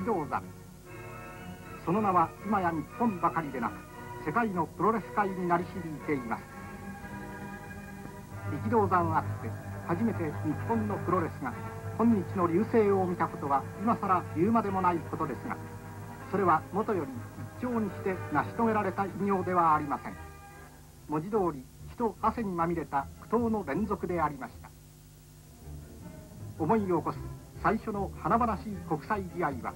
力道山その名は今や日本ばかりでなく世界のプロレス界になり響いています。力道山あって初めて日本のプロレスが今日の流星を見たことは今更言うまでもないことですがそれはもとより一朝にして成し遂げられた偉業ではありません。文字通り血と汗にまみれた苦闘の連続でありました。思い起こす最初の華々しい国際試合は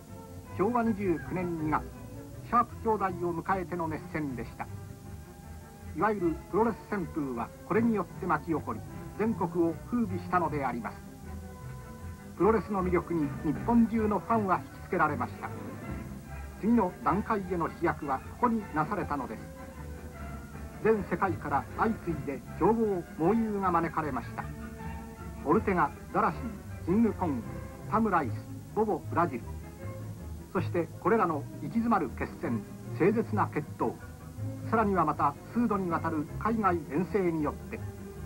昭和29年2月シャープ兄弟を迎えての熱戦でした。いわゆるプロレス旋風はこれによって巻き起こり全国を風靡したのであります。プロレスの魅力に日本中のファンは引きつけられました。次の段階への飛躍はここになされたのです。全世界から相次いで強豪猛友が招かれました。オルテガザラシンキングコングタムライスボボブラジル。そしてこれらの行き詰まる決戦凄絶な決闘。さらにはまた数度にわたる海外遠征によって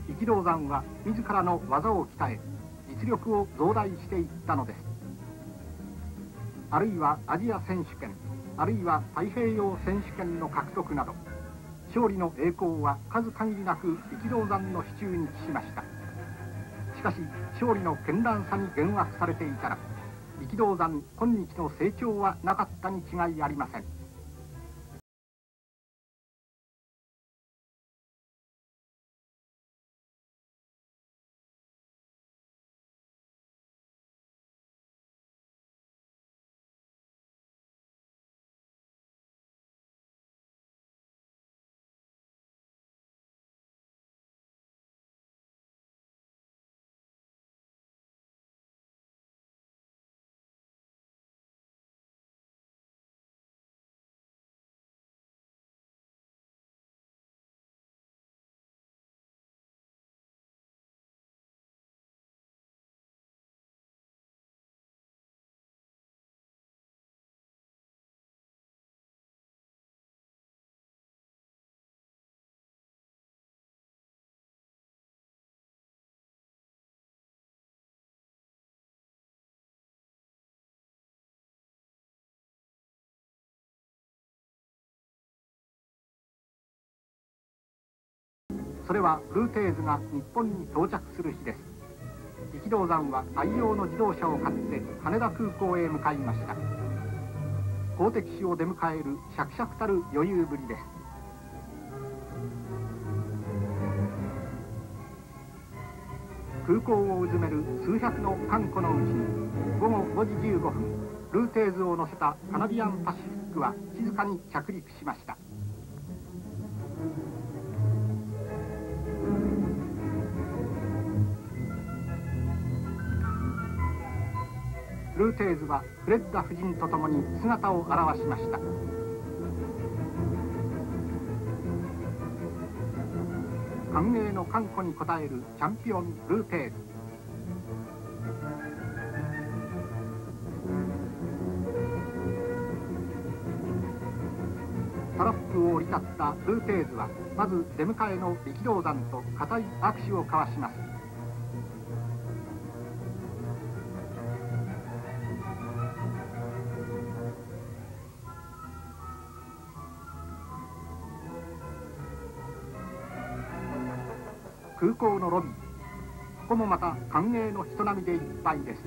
力道山は自らの技を鍛え実力を増大していったのです。あるいはアジア選手権あるいは太平洋選手権の獲得など勝利の栄光は数限りなく力道山の手中に帰しました。しかし勝利の絢爛さに幻惑されていたら力道山今日の成長はなかったに違いありません。それはルーテーズが日本に到着する日です。力道山は愛用の自動車を買って羽田空港へ向かいました。公敵士を出迎えるシャクシャクたる余裕ぶりです。空港をうずめる数百の艦庫のうちに午後5時15分ルーテーズを乗せたカナディアンパシフィックは静かに着陸しました。ルーテーズはフレッダ夫人と共に姿を現しました。歓迎の歓呼に応えるチャンピオンルーテーズ。タラップを降り立ったルーテーズはまず出迎えの力道山と固い握手を交わします。港のロビーここもまた歓迎の人並みでいっぱいです。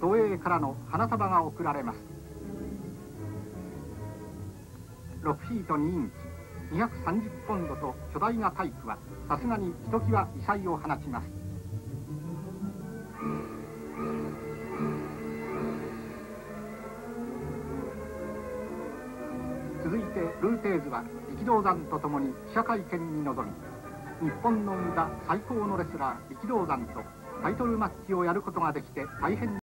東映からの花束が贈られます。6フィート2インチ。230ポンドと巨大なタイプはさすがにひときわ異彩を放ちます。てルーテーズは力道山と共に記者会見に臨み日本の生んだ最高のレスラー力道山とタイトルマッチをやることができて大変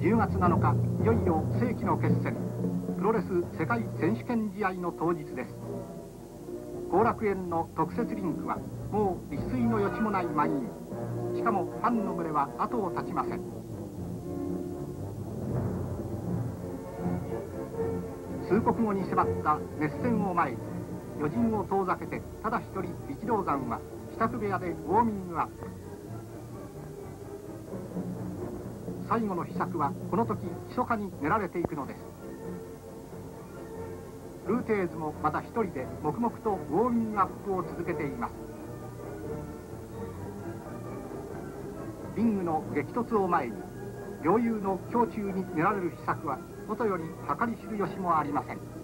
10月7日いよいよ世紀の決戦プロレス世界選手権試合の当日です。後楽園の特設リンクはもう立水の余地もない満員。しかもファンの群れは後を絶ちません。通告後に迫った熱戦を前に余人を遠ざけてただ一人力道山は支度部屋でウォーミングアップ。最後の秘策はこの時密かに練られていくのです。ルーテーズもまた一人で黙々とウォーミングアップを続けています。リングの激突を前に領有の胸中に練られる秘策はもとより計り知る由もありません。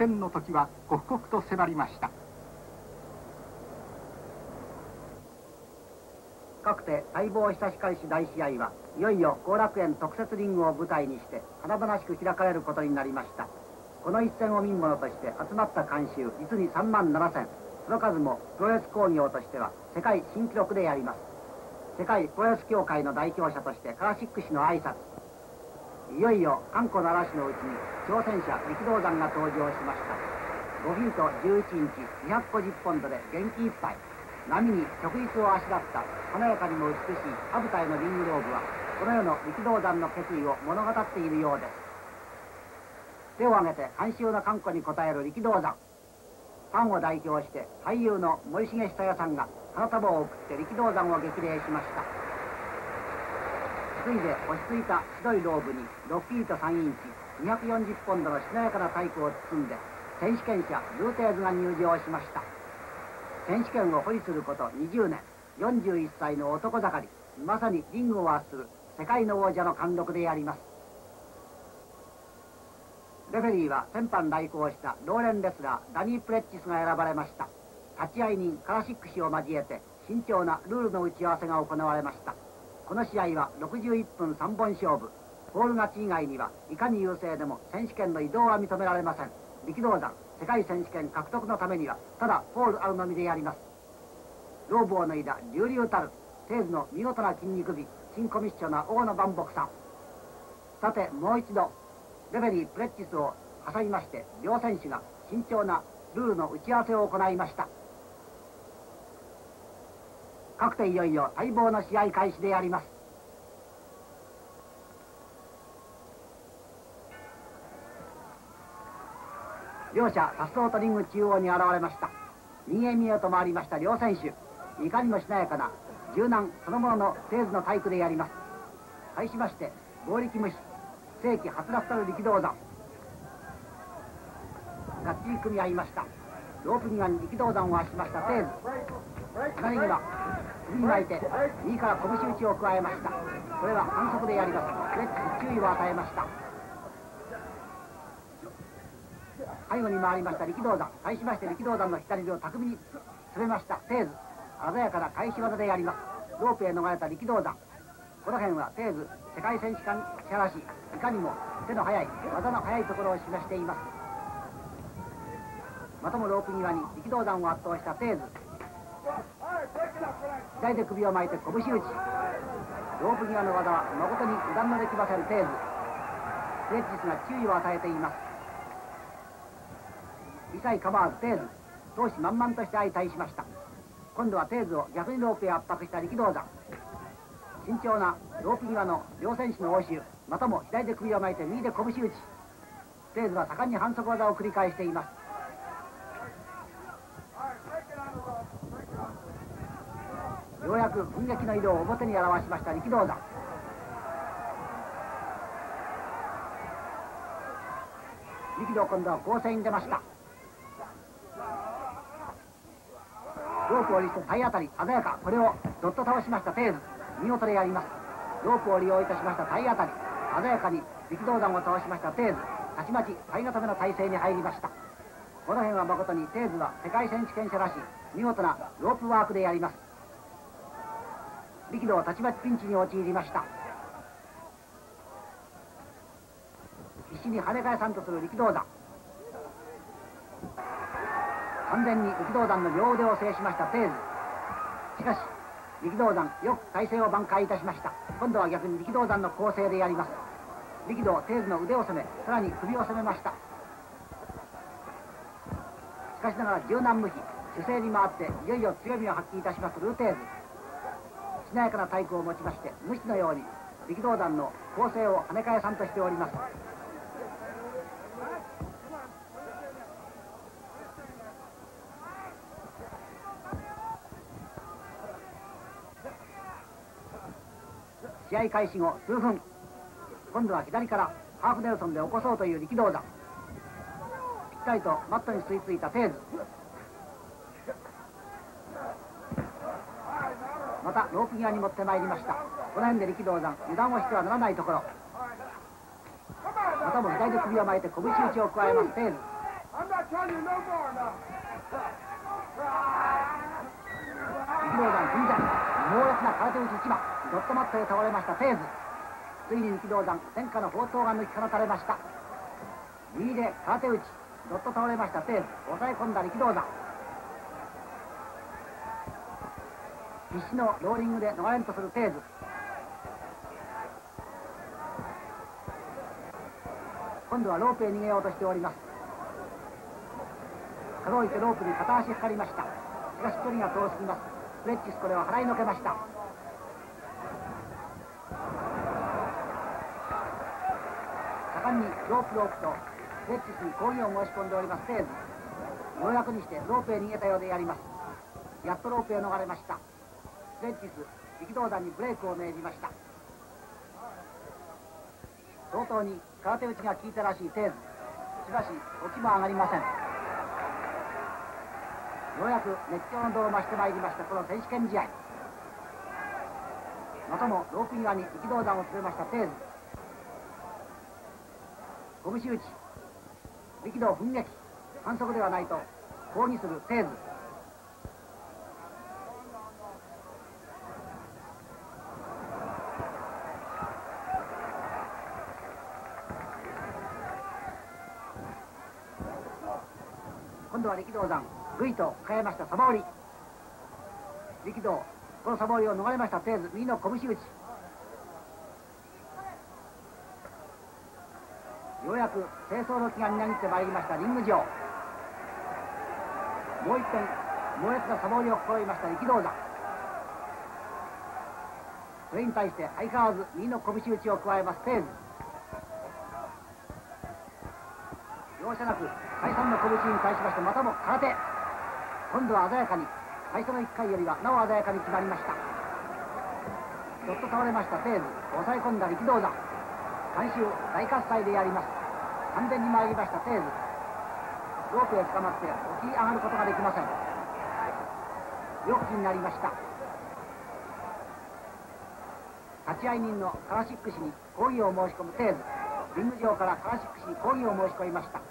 戦の時は刻々と迫りました。かくて待望久しかりし大試合はいよいよ後楽園特設リングを舞台にして華々しく開かれることになりました。この一戦を見る者として集まった観衆実に3万7千。その数もプロレス工業としては世界新記録でやります。世界プロレス協会の代表者としてカラシック氏の挨拶。いよいよ観光の嵐のうちに挑戦者力道山が登場しました。5フィート11インチ250ポンドで元気いっぱい。波に直立をあしらった華やかにも美しい羽舞台のリングローブはこの世の力道山の決意を物語っているようです。手を挙げて観衆の観光に応える力道山。ファンを代表して俳優の森重久彌さんが花束を送って力道山を激励しました。ついで落ち着いた白いローブに6フィート3インチ240ポンドのしなやかな体育を包んで選手権者ルーテーズが入場しました。選手権を保持すること20年41歳の男盛りまさにリングを圧する世界の王者の貫禄であります。レフェリーは先般来航したローレンレスラーダニー・プレッチスが選ばれました。立ち会い人カラシック氏を交えて慎重なルールの打ち合わせが行われました。この試合は61分3本勝負。ポール勝ち以外にはいかに優勢でも選手権の移動は認められません。力道山世界選手権獲得のためにはただポールあるのみでやります。ローブを脱いだ流々たるテーズの見事な筋肉美新コミッショナー大野万木さん。さてもう一度レベリープレッチスを挟みまして両選手が慎重なルールの打ち合わせを行いました。各ていよいよ待望の試合開始であります。両者さっそうとリング中央に現れました。右へ見えと回りました両選手。いかにもしなやかな柔軟そのもののテーズの体育でやります。対しまして暴力虫世紀はつらつたる力道山。がっちり組み合いました。ロープ際に力道山を足しましたテーズ左際振り巻いて右から拳打ちを加えました。これは反則でやります。レッツ注意を与えました。背後に回りました力道山。対しまして力道山の左手を巧みに詰めました。テーズ。鮮やかな返し技でやります。ロープへ逃れた力道山。この辺はテーズ世界選手権者らしいかにも手の速い技の速いところを示しています。またもロープ際に力道山を圧倒したテーズ。左で首を巻いて拳打ちロープ際の技は誠に油断のできませんテーズフレッチスが注意を与えています。一切構わずテーズ闘志満々として相対しました今度はテーズを逆にロープへ圧迫した力道山慎重なロープ際の両選手の応酬。またも左で首を巻いて右で拳打ち。テーズは盛んに反則技を繰り返しています。ようやく奮撃の色を表に表しました力道山。力道今度は構成に出ました。ロープを利して体当たり鮮やか。これをどっと倒しましたテーズ見事でやります。ロープを利用いたしました体当たり。鮮やかに力道山を倒しましたテーズたちまち体固めの体勢に入りました。この辺は誠にテーズは世界選手権者らしい。見事なロープワークでやります。力道たちまちピンチに陥りました。必死に跳ね返さんとする力道山。完全に力道山の両腕を制しましたテーズしかし力道山よく体勢を挽回いたしました。今度は逆に力道山の構成でやります。力道テーズの腕を攻めさらに首を攻めました。しかしながら柔軟無比主勢に回っていよいよ強みを発揮いたしますルーテーズしなやかな体育を持ちまして無視のように力道山の構成を跳ね返さんとしております。試合開始後数分今度は左からハーフネルソンで起こそうという力道山。ぴったりとマットに吸い付いたテーズまたロープ際に持ってまいりました。この辺で力道山油断をしてはならないところ。またも左で首を巻いて拳打ちを加えますテーズ力道山踏んじゃ猛烈な空手打ち一番ドットマットへ倒れましたテーズついに力道山天下の宝刀が抜き放たれました。右で空手打ちドット倒れましたテーズ抑え込んだ力道山。必死のローリングで逃れんとするテーズ今度はロープへ逃げようとしております。かろうじてロープに片足かかりました。しかし距離が遠すぎます。フレッチスこれを払いのけました。盛んにロープロープとフレッチスに抗議を申し込んでおりますテーズようやくにしてロープへ逃げたようでやります。やっとロープへ逃れました。フレッチス力道山にブレークを命じました。相当に空手打ちが効いたらしいテーズしかし起きも上がりません。ようやく熱狂の度を増してまいりましたこの選手権試合。またもロープ際に力道山を連れましたテーズ拳打ち。力道奮撃。反則ではないと抗議するテーズは力道山ぐいと変えましたサバ折り力道このサバ折りを逃れましたテーズ右の拳打ちようやく清掃の気がみなぎってまいりましたリング上もう一遍猛烈なサバ折りを試みました力道山。それに対して相変わらず右の拳打ちを加えますテーズ。容赦なく再三の拳に対しましてまたも空手。今度は鮮やかに。最初の1回よりはなお鮮やかに決まりました。ちょっと倒れましたテーズ抑え込んだ力道山。監修大喝采でやります。完全に参りましたテーズロープへ捕まって起き上がることができません。よく気になりました。立会人のカラシック氏に抗議を申し込むテーズリング上からカラシック氏に抗議を申し込みました。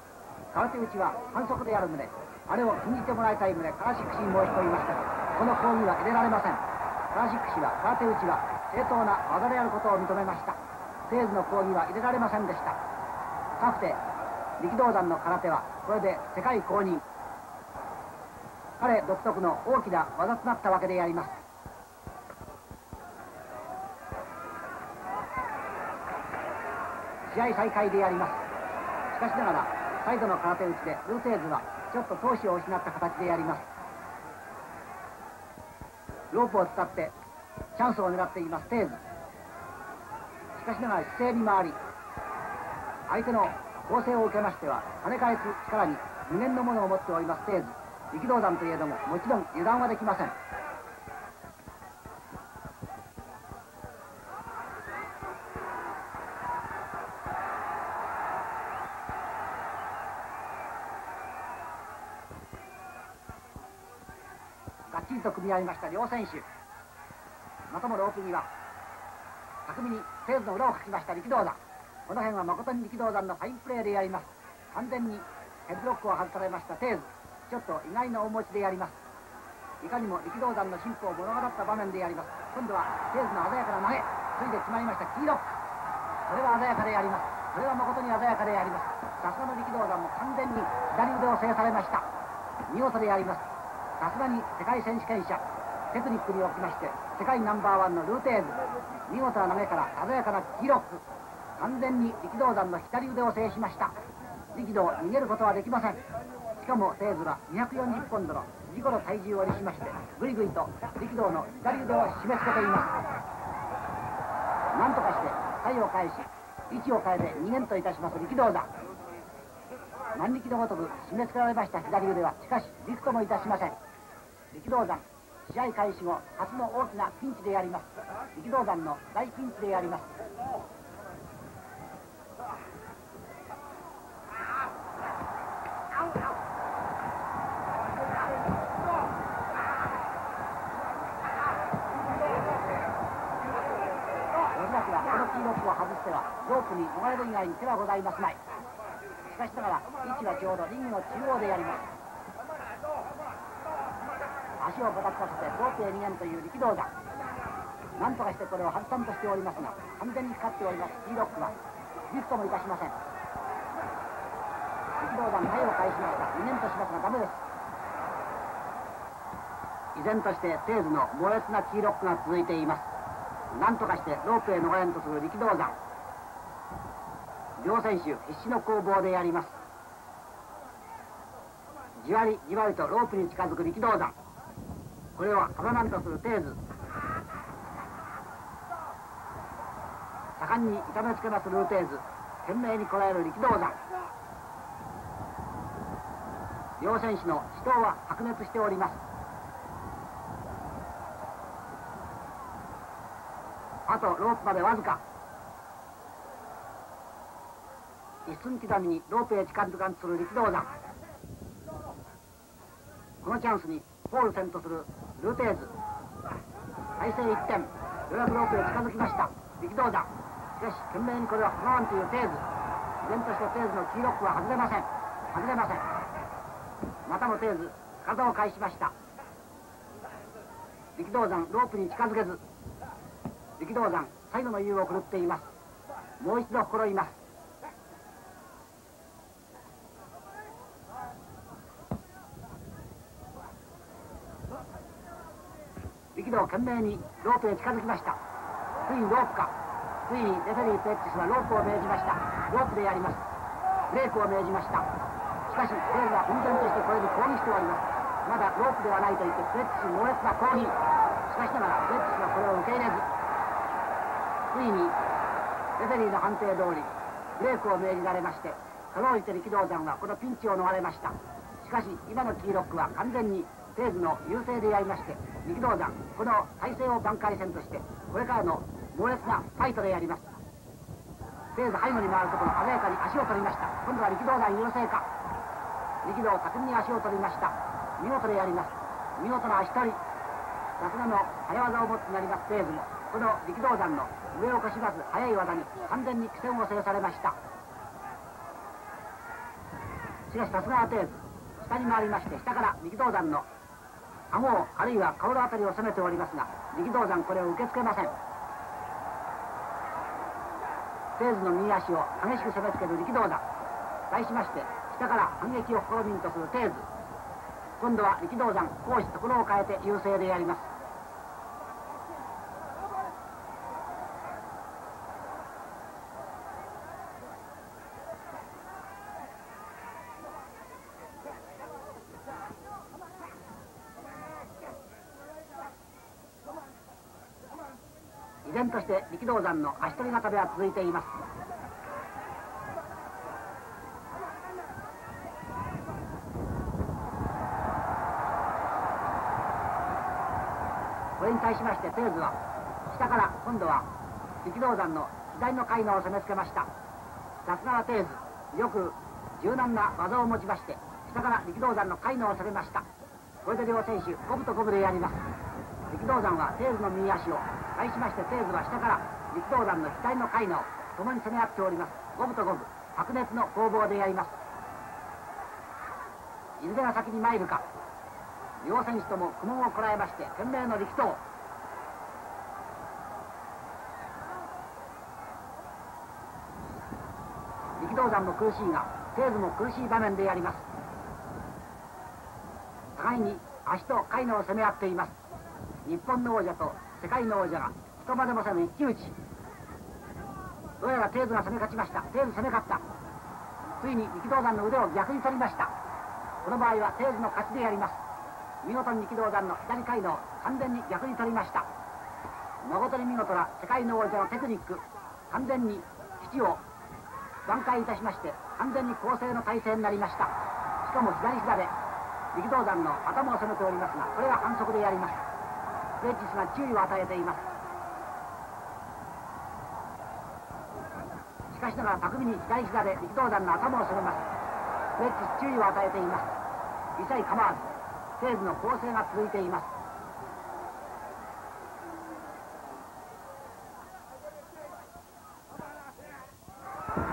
空手打ちは反則である旨あれを禁じてもらいたい旨カラシック氏に申し込みましたがこの抗議は入れられません。カラシック氏は空手打ちは正当な技であることを認めました。テーズの抗議は入れられませんでした。かくて力道山の空手はこれで世界公認。彼独特の大きな技となったわけであります。試合再開でやります。しかしながらサイドの空手打ちでルーテーズはちょっと闘志を失った形でやります。ロープを伝ってチャンスを狙っていますテーズ。しかしながら姿勢に回り相手の攻勢を受けましては跳ね返す力に無限のものを持っておりますテーズ。力道山といえどももちろん油断はできません。合いました両選手またもロープには巧みにテーズの裏をかきました力道山この辺は誠に力道山のファインプレーでやります完全にヘッドロックを外されましたテーズちょっと意外な大持ちでやりますいかにも力道山の進歩を物語った場面でやります今度はテーズの鮮やかな投げついて決まりました黄色これは鮮やかでやりますそれは誠に鮮やかでありますさすがの力道山も完全に左腕を制されました見事でありますさすがに世界選手権者テクニックにおきまして世界ナンバーワンのルーテーズ見事な投げから鮮やかなキーロック完全に力道山の左腕を制しました。力道逃げることはできません。しかもテーズは240ポンドの自己の体重を利しましてぐいぐいと力道の左腕を締め付けています。なんとかして体を返し位置を変えて逃げんといたします力道山。万力のごとく締め付けられました左腕はしかしびくともいたしません。力道山。試合開始後初の大きなピンチでやります。力道山の大ピンチでやります。この黄色くを外してはロープに逃れる以外に手はございますまい。しかしながら位置はちょうどリングの中央でやります。足をばたつかせてロープへ逃げんという力道山。なんとかしてこれを外さんとしておりますが完全に光っております。キーロックはリフトもいたしません。力道山体を返しました。逃げんとしますがダメです。依然としてテーズの猛烈なキーロックが続いています。なんとかしてロープへ逃れんとする力道山。両選手必死の攻防でやります。じわりじわりとロープに近づく力道山。これを阻まんとするテーズ。盛んに痛めつけますルーテーズ。懸命にこらえる力道山。両選手の死闘は白熱しております。あとロープまでわずか。一寸刻みにロープへ近づかんとする力道山。このチャンスにポール戦とするルーテーズ。体勢一転ようやくロープへ近づきました。力道山。しかし懸命にこれは不安というテーズ。依然としてテーズのキーロックは外れません。外れません。またもテーズ体を返しました。力道山ロープに近づけず。力道山最後の優を振るっています。もう一度心います。懸命にロープへ近づきました。ついにロープか。ついにレフェリーペッチスはロープを命じました。ロープでやります。ブレークを命じました。しかしレールは運転としてこれに抗議しております。まだロープではないと言ってペッチス猛烈な抗議。しかしながらペッチスはこれを受け入れず。ついにレフェリーの判定通りブレークを命じられましてかろうじて力道山はこのピンチを逃れました。しかし今のキーロックは完全にテーズの優勢でやりまして力道山この体勢を挽回戦としてこれからの猛烈なファイトでやりますテーズ背後に回るところ鮮やかに足を取りました今度は力道山優勢か力道巧みに足を取りました見事でやります見事な足取りさすがの早技を持ってなりますテーズもこの力道山の上を越します速い技に完全に苦戦を制されましたしかしさすがはテーズ下に回りまして下から力道山の顎をあるいは顔の辺りを攻めておりますが力道山これを受け付けません。テーズの右足を激しく攻めつける力道山。対しまして下から反撃を試みんとするテーズ。今度は力道山攻守ところを変えて優勢でやります依然として力道山の足取り固めは続いています。これに対しましてテーズは下から今度は力道山の左の階能を攻めつけました。さすがはテーズよく柔軟な技を持ちまして下から力道山の階能を攻めました。これで両選手五分と五分でやります。力道山はテーズの右足を対しましてテーズは下から力道山の左の階能共に攻め合っております。五分と五分。白熱の攻防でやります。いずれが先に参るか。両選手とも苦悶をこらえまして懸命の力投。力道山も苦しいがテーズも苦しい場面であります。互いに足と貝のを攻め合っています。日本の王者と世界の王者が人までもせぬ一騎打ち。どうやらテーズが攻め勝ちました。テーズ攻め勝った。ついに力道山の腕を逆に取りました。この場合はテーズの勝ちでやります。見事に力道山の左回の完全に逆に取りました。誠に見事な世界の王者のテクニック。完全に基地を挽回いたしまして完全に攻勢の体制になりました。しかも左膝で力道山の頭を攻めておりますがこれは反則でやります。フレッチスが注意を与えています。しかしながら巧みに左膝で力道山の頭を攻めます。フレッチス注意を与えています。一切構わず西武の攻勢が続いています。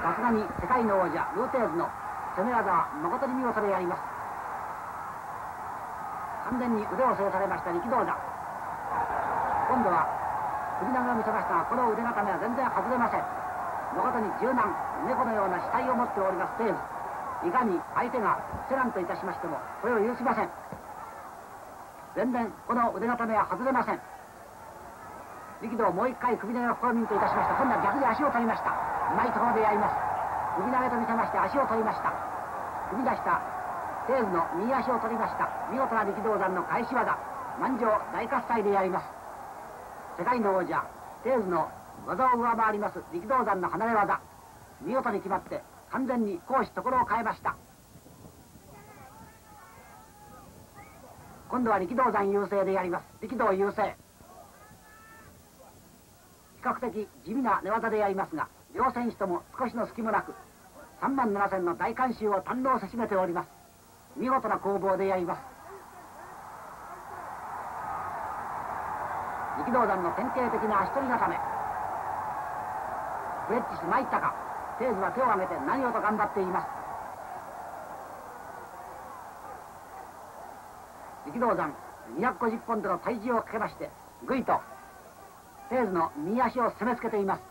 さすがに世界の王者ルーテーズの攻め技は誠に見事でやります。完全に腕を制されました力道山。今度は首投げを見せましたがこの腕固めは全然外れません。誠に柔軟猫のような死体を持っておりますテーズいかに相手がセランといたしましてもこれを許しません。全然この腕固めは外れません。力道もう一回首投げを試みといたしました今度は逆に足を取りました。うまいところでやります。首投げと見せまして足を取りました。踏み出したテーズの右足を取りました。見事な力道山の返し技。満場大喝采でやります。世界の王者テーズの技を上回ります力道山の離れ技。見事に決まって完全に攻守ところを変えました。今度は力道山優勢でやります。力道優勢。比較的地味な寝技でやりますが両選手とも少しの隙もなく3万7千の大観衆を堪能せしめております。見事な攻防でやります。力道山の典型的な足取り固め。フレッチス参ったか。テーズは手を挙げて何をと頑張っています。力道山250ポンドの体重をかけましてグイとテーズの右足を攻めつけています。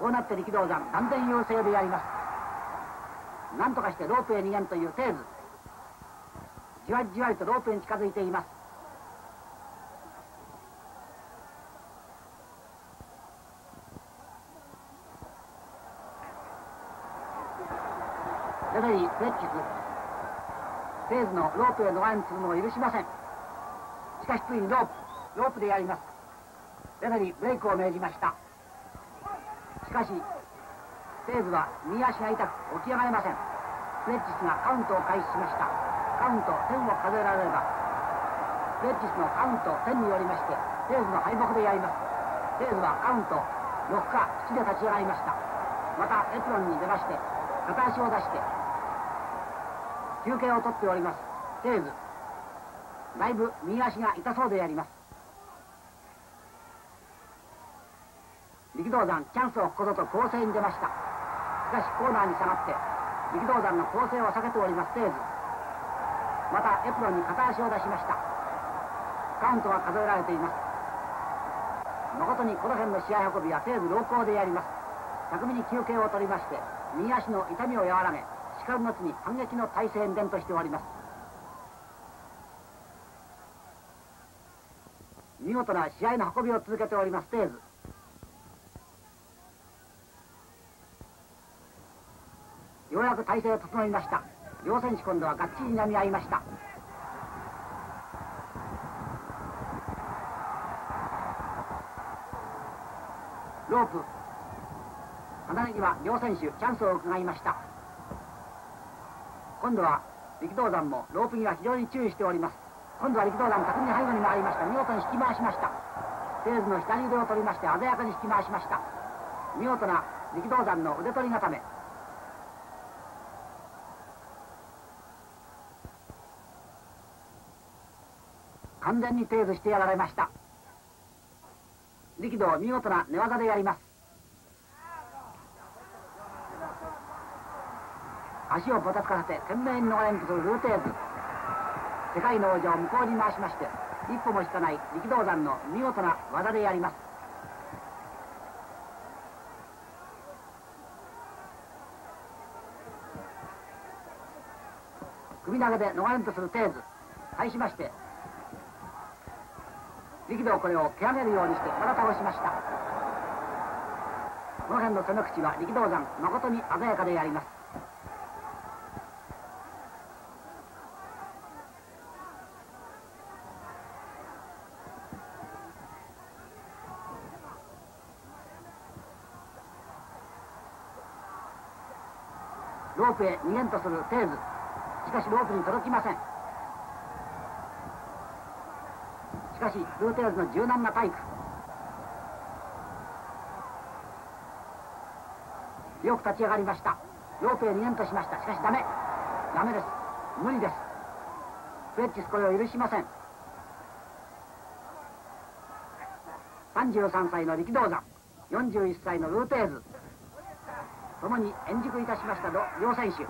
こうなって力道山断然優勢でやります。なんとかしてロープへ逃げんというテーズ。じわじわりとロープに近づいています。レフレッチステーズのロープへ逃れにするのを許しません。しかしついにロープロープでやります。レフェリーブレイクを命じました。しかしテーズは右足が痛く起き上がれません。フレッチスがカウントを開始しました。カウント10を数えられればフレッチスのカウント10によりましてテーズの敗北でやります。テーズはカウント6か7で立ち上がりました。またエプロンに出まして片足を出して休憩をとっております。テーズだいぶ右足が痛そうであります。力道山チャンスをここぞと攻勢に出ました。しかしコーナーに下がって力道山の攻勢を避けておりますテーズまたエプロンに片足を出しました。カウントが数えられています。誠にこの辺の試合運びはテーズ良好でやります。巧みに休憩を取りまして右足の痛みを和らげ叱る後に反撃の体制に伝としております。見事な試合の運びを続けておりますテーズ。ようやく体勢を整いました。両選手今度はがっちり睨み合いました。ロープ。離れ際両選手チャンスを伺いました。今度は力道山もロープ際非常に注意しております。今度は力道山巧みに背後に回りました。見事に引き回しました。テーズの左腕を取りまして鮮やかに引き回しました。見事な力道山の腕取り固め。完全にテーズしてやられました。力道見事な寝技でやります。足をぼたつかせて懸命に逃れんとするルーテーズ世界の王者を向こうに回しまして一歩も引かない力道山の見事な技でやります。首投げで逃れんとするテーズ対しまして力道これを蹴上げるようにしてまた倒しました。この辺の攻の口は力道山誠に鮮やかでやります。ロープへ逃げんとするテーズしかしロープに届きません。しかしルーテーズの柔軟な体育よく立ち上がりました。ロープへ逃げんとしました。しかしダメ。ダメです。無理です。フレッチスこれを許しません。33歳の力道山。41歳のルーテーズ。共に円熟いたしました両選手。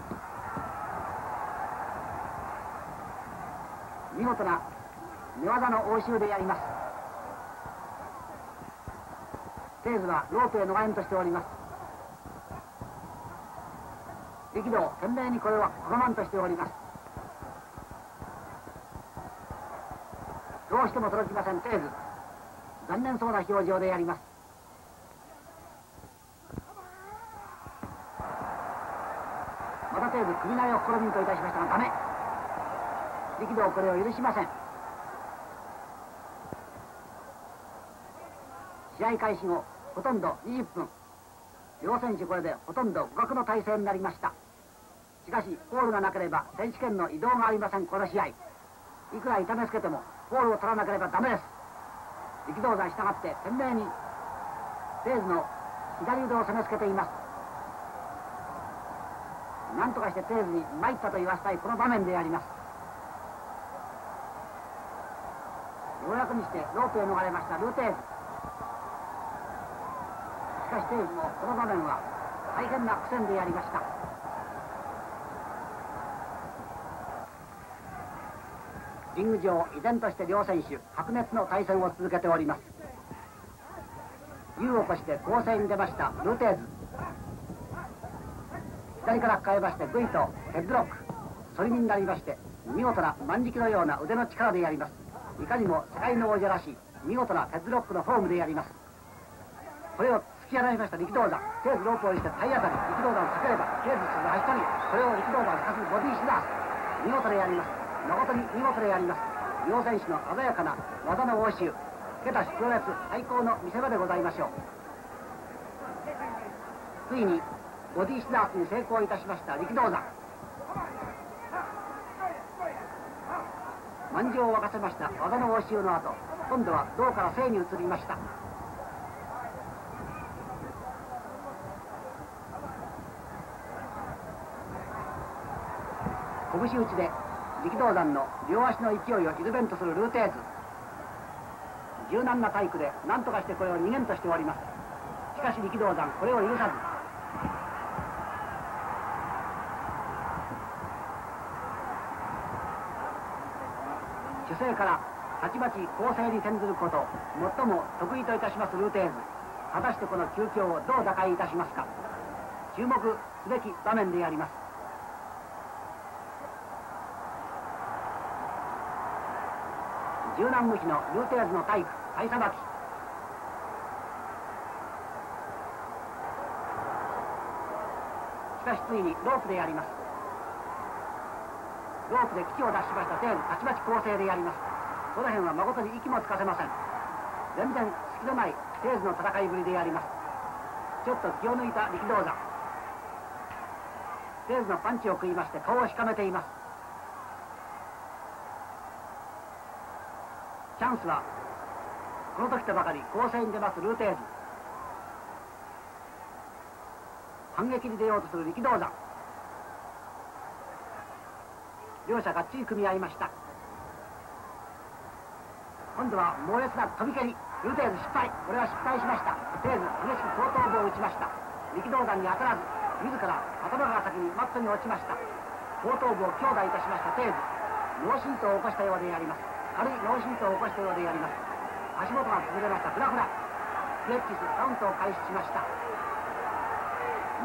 見事な寝技の応酬でやります。テーズはロープへ逃れんとしております。力道懸命にこれは拒まんとしております。どうしても届きませんテーズ残念そうな表情でやります。またテーズ首投げを試みんといたしましたがダメ力道これを許しません試合開始後ほとんど20分両選手これでほとんど互角の体制になりましたしかしポールがなければ選手権の移動がありませんこの試合いくら痛めつけてもポールを取らなければダメです力道山従って懸命にテーズの左腕を攻めつけていますなんとかしてテーズに参ったと言わせたいこの場面であります。ようやくにしてロープへ逃れましたルーテーズしかしテーズもこの場面は大変な苦戦でやりました。リング上依然として両選手白熱の対戦を続けております。竜を越して攻勢に出ましたルーテーズ左から変えましてグイとヘッドロック反りになりまして見事な万力のような腕の力でやります。いかにも世界の王者らしい見事なヘッドロックのフォームでやります。これを突き放しました力道山。テーズロープをして体当たり力道山を避ければテーズする足取りこれを力道山をかすボディシダース見事でやります。誠に見事でやります。両選手の鮮やかな技の応酬。桁プロレス最高の見せ場でございましょう。ついにボディシダースに成功いたしました力道山。満場を沸かせました技の応酬の後今度は胴から正に移りました。拳打ちで力道山の両足の勢いを緩べんとするルーテーズ。柔軟な体育で何とかしてこれを逃げんとしております。しかし力道山これを許さず。主勢からたちまち攻勢に転ずること最も得意といたしますルーテーズ果たしてこの急境をどう打開いたしますか。注目すべき場面であります。柔軟無比のルーテーズの体育体さばきしかしついにロープでやります。ロープで基地を脱しましたテーズたちまち構成でやります。この辺は誠に息もつかせません。全然隙のないテーズの戦いぶりでやります。ちょっと気を抜いた力道山。テーズのパンチを食いまして顔をしかめています。チャンスはこの時とばかり攻勢に出ますルーテーズ。反撃に出ようとする力道山。両者がっちり組み合いました。今度は猛烈な飛び蹴り。ルテーズ失敗。これは失敗しました。テーズ激しく後頭部を打ちました。力道山に当たらず自ら頭が先にマットに落ちました。後頭部を強打いたしましたテーズ脳震盪を起こしたようであります。軽い脳震盪を起こしたようであります。足元が崩れました。フラフラフレッチスカウントを開始しました。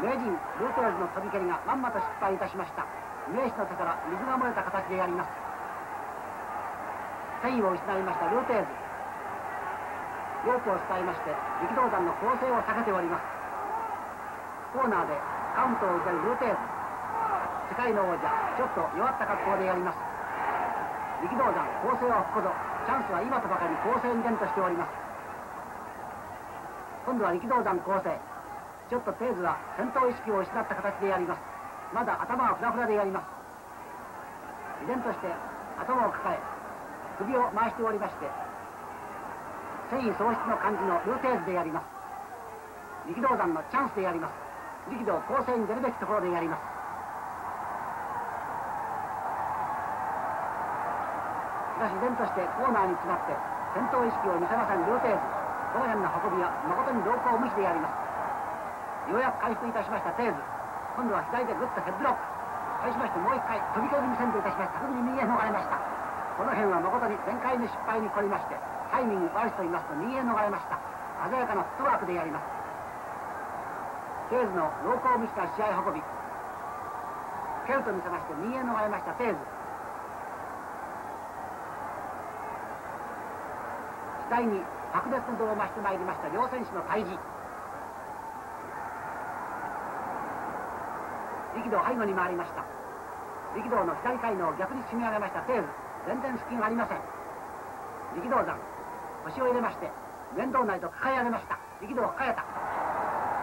名人ルーテーズの飛び蹴りがまんまと失敗いたしました。名手の手から水が漏れた形でやります繊維を失いましたルーテーズロープを伝えまして力道山の構成を避けておりますコーナーでカウントを受けるルーテーズ世界の王者ちょっと弱った格好でやります力道山構成はここぞチャンスは今とばかり構成に伝としております今度は力道山構成ちょっとテーズは戦闘意識を失った形でやりますまだ頭はフラフラでやります。依然として頭を抱え首を回しておりまして繊維喪失の感じのルーテーズでやります。力道山のチャンスでやります。力道構成に出るべきところでやります。しかし依然としてコーナーに詰まって戦闘意識を見せませんルーテーズこの辺の運びは誠に動向無視でやります。ようやく回復いたしましたテーズ。今度は左でグッとヘッドロック対しましてもう一回飛び込み戦といたしました。巧みに右へ逃れました。この辺は誠に前回の失敗に懲りましてタイミング悪しと言いますと右へ逃れました。鮮やかなフットワークでやります。テーズの濃厚無視な試合運び。蹴ると見せまして右へ逃れましたテーズ。次第に白熱の度を増してまいりました両選手の対峙。力道背後に回りました。力道の左回のを逆に締め上げました。テーズ全然隙がありません。力道山。腰を入れまして面倒内と抱え上げました。力道を抱えた。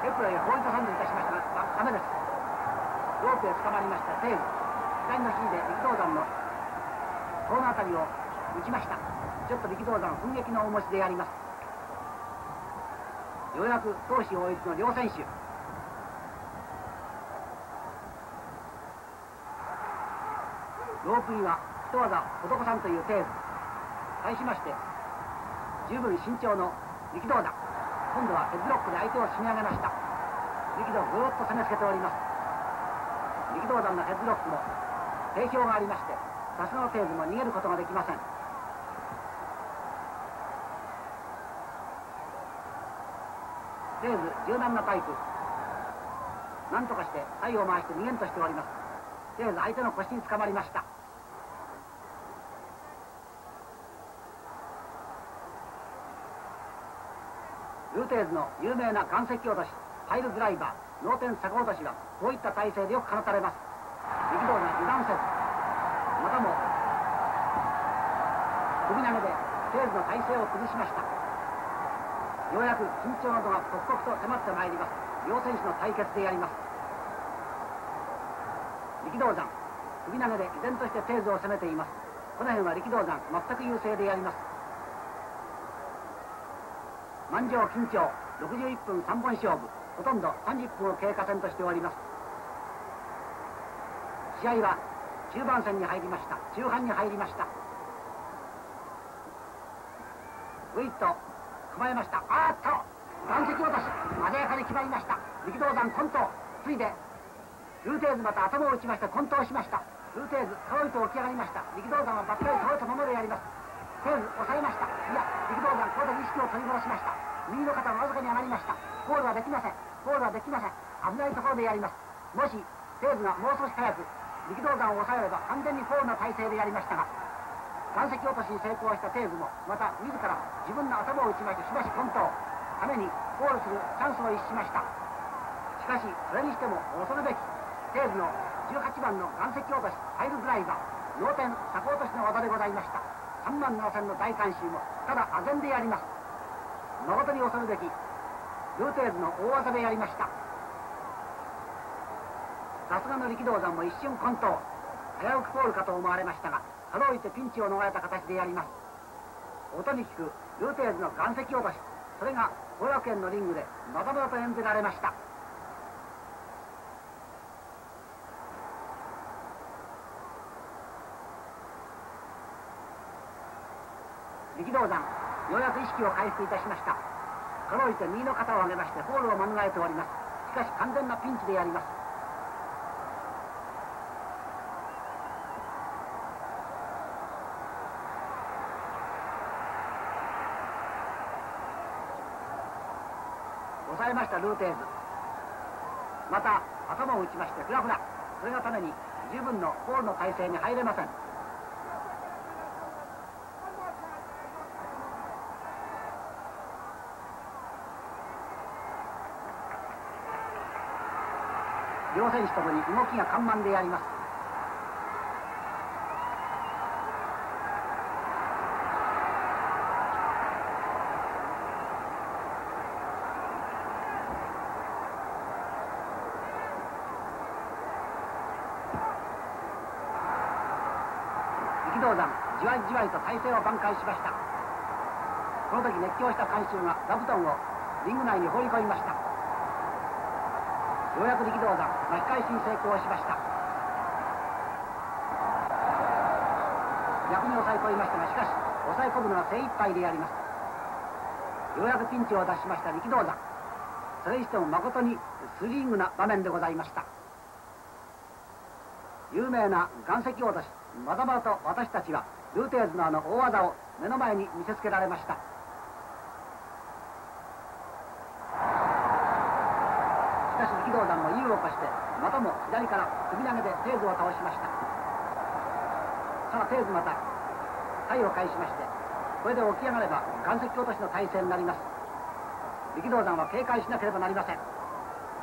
エプロへホイートサンドいたしましたがダメです。ロープへ捕まりました。テーズ左の肘で力道山のこの辺りを打ちました。ちょっと力道山奮撃の重しでやります。ようやく闘志応一の両選手。ロープには一技男さんというテーズ対しまして十分慎重の力道だ。今度はヘッドロックで相手を締め上げました。力道をぐーっと攻めつけております。力道団のヘッドロックも定評がありましてさすがのテーズも逃げることができません。テーズ柔軟なタイプ。なんとかして体を回して逃げんとしております。テーズ相手の腰につかまりました。ルーテーズの有名な岩石落としパイルドライバー脳天逆落としはこういった体勢でよく放たれます。力道が油断せずまたも首投げでテーズの体勢を崩しました。ようやく緊張などが刻々と迫ってまいります。両選手の対決でやります。力道山首投げで依然としてテーズを攻めていますこの辺は力道山全く優勢でやります満場緊張61分3本勝負ほとんど30分を経過戦としております試合は中盤戦に入りました中盤に入りましたウィット構えましたあーっと岩石落とし鮮やかに決まりました力道山混沌ついでルーテーズまた頭を打ちまして混沌しました。ルーテーズ軽いと起き上がりました。力道山はばっかり倒れたままでやります。テーズ抑えました。いや力道山ここで意識を取り戻しました。右の肩がわずかに上がりました。ゴールはできません。ゴールはできません。危ないところであります。もしテーズがもう少し早く力道山を抑えれば完全にフォールな体勢でありましたが岩石落としに成功したテーズもまた自ら自分の頭を打ちましてしばし昏倒ためにフォールするチャンスを逸しました。しかしそれにしても恐るべきテーズの18番の岩石落としパイルドライバー脳天逆落としの技でございました。3万7000の大観衆もただ唖然であります。誠に恐るべきルーテーズの大技でありました。さすがの力道山も一瞬昏倒。危うくフォールかと思われましたがかろうじてピンチを逃れた形であります。音に聞くルーテーズの岩石落とし。それが後楽園のリングでまざまざと演じられました。力道山ようやく意識を回復いたしました。かろうじて右の肩を上げましてフォールを免れております。しかし完全なピンチでやります。抑えましたルーテーズ。また頭を打ちましてフラフラそれがために十分のボールの体勢に入れません。両選手ともに動きが緩慢でやります。力道山じわじわりと体勢を挽回しました。この時熱狂した観衆が座布団をリング内に放り込みました。ようやく力道山巻き返しに成功しました。逆に抑え込みましたがしかし抑え込むのは精一杯でやります。ようやくピンチを脱しました力道山。それにしても誠にスリリングな場面でございました。有名な岩石落としまだまだと私たちはルーテーズのあの大技を目の前に見せつけられました。しかし力道山も意を起こしてまたも左から首投げでテーズを倒しました。さあテーズまた体を返しましてこれで起き上がれば岩石落としの体勢になります。力道山は警戒しなければなりません。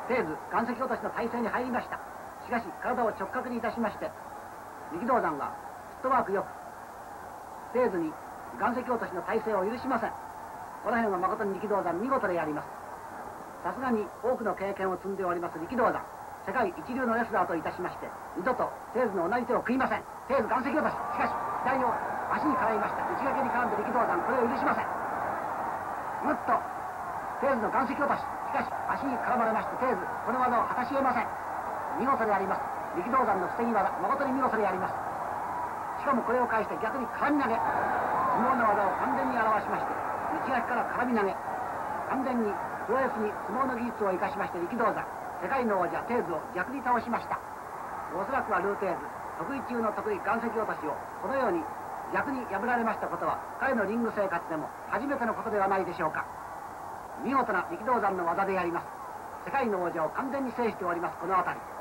テーズ岩石落としの体勢に入りました。しかし体を直角にいたしまして力道山はフットワークよくテーズに岩石落としの体勢を許しません。この辺は誠に力道山見事でやります。さすがに多くの経験を積んでおります力道山世界一流のレスラーといたしまして二度とテーズの同じ手を食いません。テーズ岩石落とししかし左を足に絡みました内掛けに絡んで力道山これを許しません。ぐっとテーズの岩石落とししかし足に絡まれましてテーズこの技を果たし得ません。見事であります。力道山の防ぎ技誠に見事であります。しかもこれを返して逆に絡み投げ。相撲の技を完全に表しまして内垣から絡み投げ。完全にプロレスに相撲の技術を生かしまして力道山世界の王者テーズを逆に倒しました。おそらくはルーテーズ得意中の得意岩石落としをこのように逆に破られましたことは彼のリング生活でも初めてのことではないでしょうか。見事な力道山の技であります。世界の王者を完全に制しておりますこの辺り。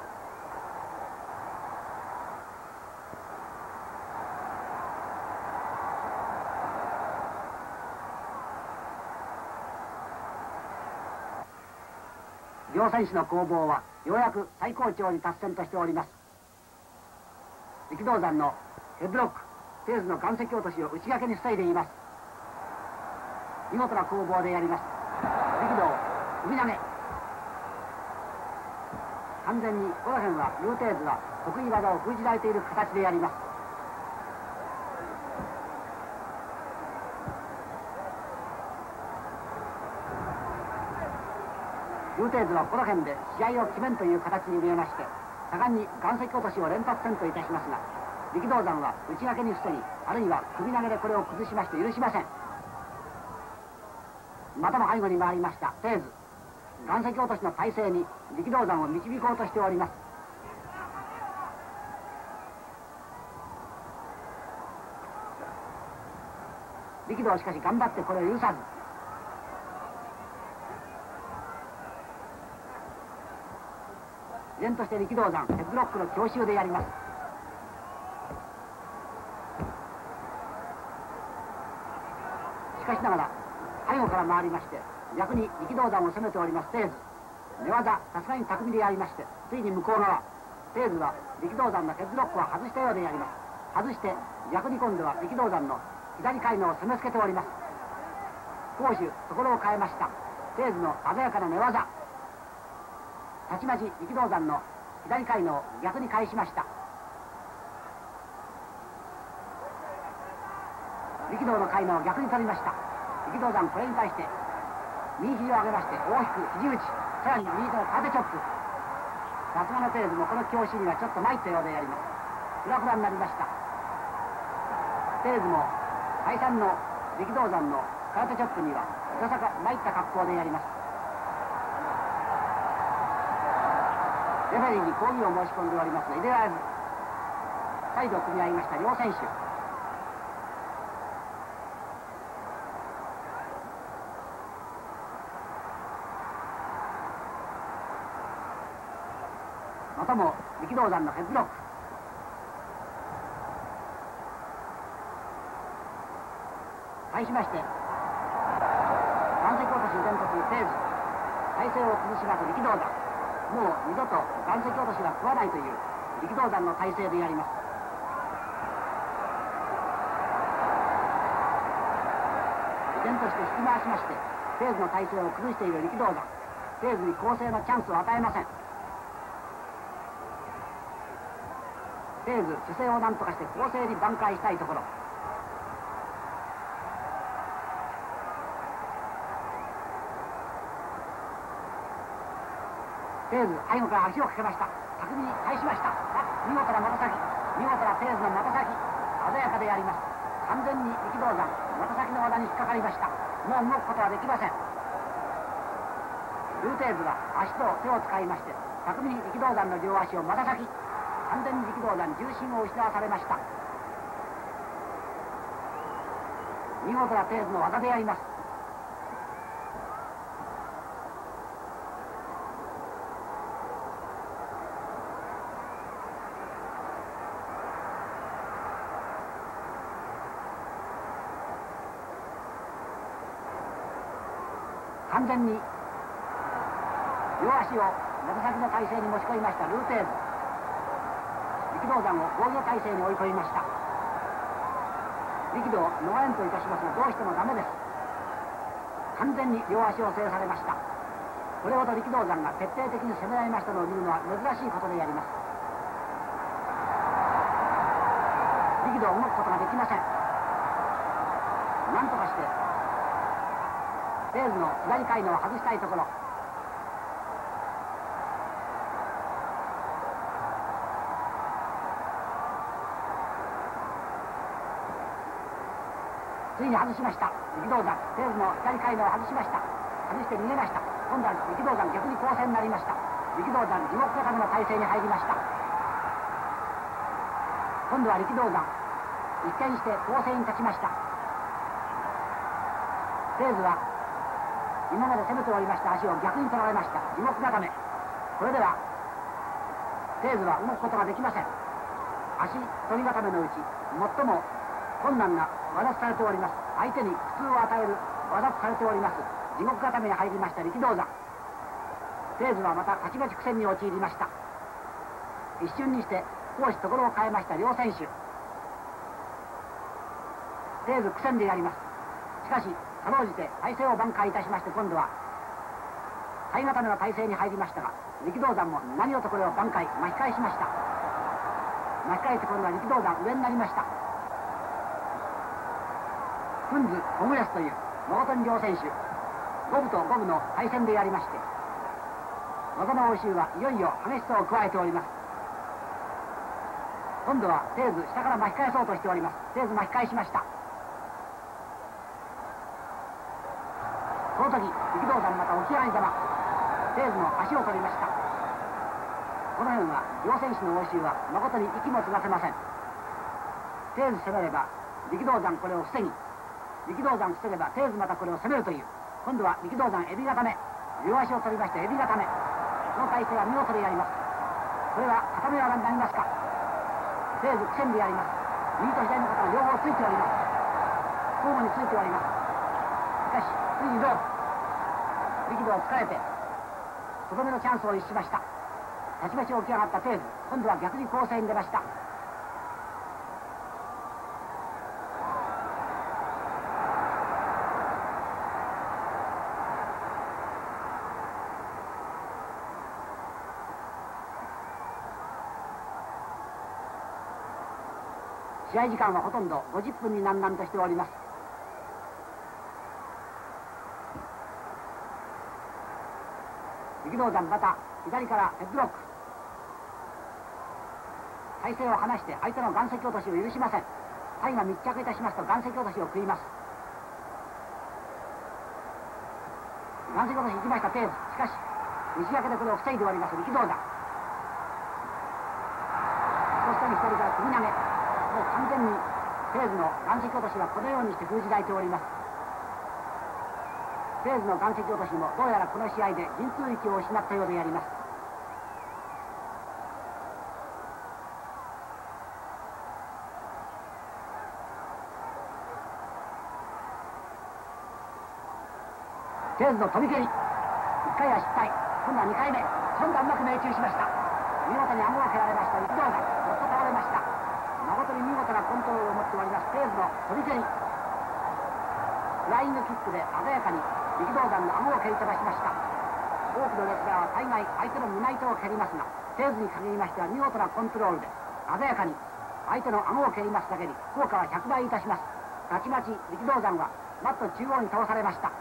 選手の攻防はようやく最高潮に達成としております。力道山のヘッドロックテーズの岩石落としを内掛けに防いでいます。見事な攻防でやります。力道首投げ完全にこの辺はルーテーズが得意技を封じられている形でやります。ルテーズはこの辺で試合を決めんという形に見えまして盛んに岩石落としを連発せんといたしますが力道山は内掛けに防ぎあるいは首投げでこれを崩しまして許しません。またも背後に回りましたテーズ。岩石落としの体勢に力道山を導こうとしております。力道しかし頑張ってこれを許さず。依然として力道山ヘッドロックの強襲でやります。しかしながら背後から回りまして逆に力道山を攻めておりますテーズ寝技さすがに巧みでやりましてついに向こう側。テーズは力道山のヘッドロックを外したようでやります。外して逆に今度は力道山の左回のを攻めつけております。攻守ところを変えました。テーズの鮮やかな寝技。たちまち力道山の左回の逆に返しました。力道の回の逆に取りました。力道山これに対して右肘を上げまして大きく肘打ちさらに右手の縦チョップ。さすがのテーズもこの教師にはちょっと参ったようでやります。フラフラになりました。テーズも再三の力道山の空手チョップにはいささか参った格好でやります。レフェリーに抗議を申し込んでおりますので、ず再度組み合いました両選手。またも力道山のヘッドロック。対しまして、岩石落とし全突にセー。体勢を崩します力道山。もう二度と岩石落としは食わないという力道山の体勢でやります。依然として引き回しましてテーズの体勢を崩している力道山テーズに攻勢のチャンスを与えません。テーズ姿勢を何とかして攻勢に挽回したいところ。テーズ背後から足をかけました。巧みに返しました。見事な股先。見事なテーズの股先。鮮やかであります。完全に力道山。股先の技に引っかかりました。もう動くことはできません。ルーテーズは足と手を使いまして巧みに力道山の両足を股先。完全に力道山重心を失わされました。見事なテーズの技であります。完全に。両足を股先の体勢に持ち込みましたルーテーズ力道山を防御体勢に追い込みました。力道逃れんといたしますがどうしてもダメです。完全に両足を制されました。これほど力道山が徹底的に攻められましたのを見るのは珍しいことであります。力道を動くことができません。なんとかしてレーズの左回のを外したいところ。ついに外しました。力道山。テーズの左回のを外しました。外して逃げました。今度は力道山逆に交戦になりました。力道山地獄固めの体勢に入りました。今度は力道山。一転して攻勢に立ちました。テーズは今まで攻めておりました。足を逆に取られました。地獄固め。これではテーズは動くことができません。足取り固めのうち最も困難な技とされております。相手に苦痛を与える技とされております。地獄固めに入りました。力道山。テーズはまた勝ち勝ち苦戦に陥りました。一瞬にして攻守ところを変えました。両選手。テーズ苦戦でやります。しかしかろうじて体勢を挽回いたしまして今度は体固めの体勢に入りましたが力道山も何をとこれを挽回巻き返しました。巻き返して今度は力道山上になりました。フンズ・ホムレスという誠に両選手五分と五分の対戦でやりまして技の応酬はいよいよ激しさを加えております。今度はテーズ下から巻き返そうとしております。テーズ巻き返しました。この時力道山また起き上がり玉テーズの足を取りました。この辺は両選手の応酬は誠に息も継がせません。テーズ攻めれば力道山これを防ぎ力道山防げばテーズまたこれを攻めるという今度は力道山エビ固め両足を取りましてエビ固めこの体勢は見事でやります。これは固め技になりますか。テーズ苦戦でやります。右と左の方が両方ついております。交互についております。しかしついにどう。力道疲れてとどめのチャンスを逸しました。たちまち起き上がったテーズ今度は逆に攻勢に出ました。試合時間はほとんど50分になんなんとしております。道山また左からヘッドロック。体勢を離して相手の岩石落としを許しません。体が密着いたしますと岩石落としを食います。岩石落とし行きましたテーズしかし西焼けでこれを防いでおります力道山。そして左から首投げ。もう完全にテーズの岩石落としはこのようにして封じられております。テーズの岩石落としもどうやらこの試合で神通力を失ったようであります。テーズの飛び蹴り。1回は失敗。今度は2回目。今度はうまく命中しました。見事に顎を蹴られました。力道山ずっと倒れました。誠に見事なコントロールを持っております。テーズの飛び蹴り。フライングキックで鮮やかに。力道山の顎を蹴り飛ばしました。多くのレスラーは大概相手の胸板を蹴りますがテーズに限りましては見事なコントロールで鮮やかに相手の顎を蹴りますだけに効果は100倍いたします。たちまち力道山はマット中央に倒されました。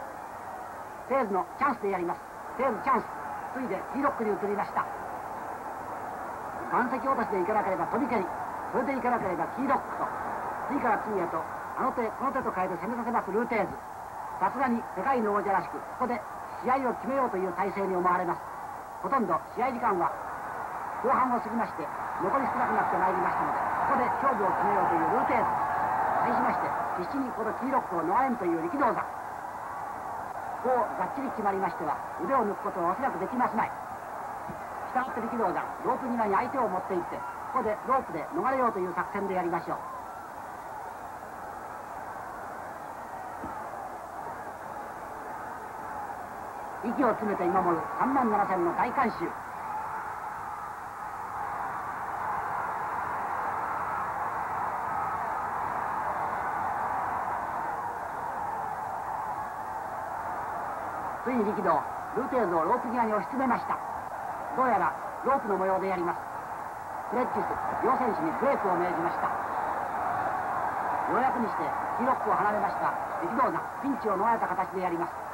テーズのチャンスでやります。テーズチャンス。ついでキーロックに移りました。岩石落としでいかなければ飛び蹴り。それでいかなければキーロックと。次から次へとあの手この手と変えて攻めさせますルーテーズ。さすがに世界の王者らしくここで試合を決めようという体制に思われます。ほとんど試合時間は後半を過ぎまして残り少なくなってまいりましたのでここで勝負を決めようというルーテーズ対しまして必死にこのキーロックを逃れんという力道山。こうがっちり決まりましては腕を抜くことはおそらくできますまい。したがって力道山ロープ際に相手を持っていってここでロープで逃れようという作戦でやりましょう。息を詰めて見守る3万7千の大観衆。ついに力道ルーテーズをロープ際に押し詰めました。どうやらロープの模様でやります。フレッチス両選手にブレークを命じました。ようやくにしてキーロックを離れました力道山ピンチを逃れた形でやります。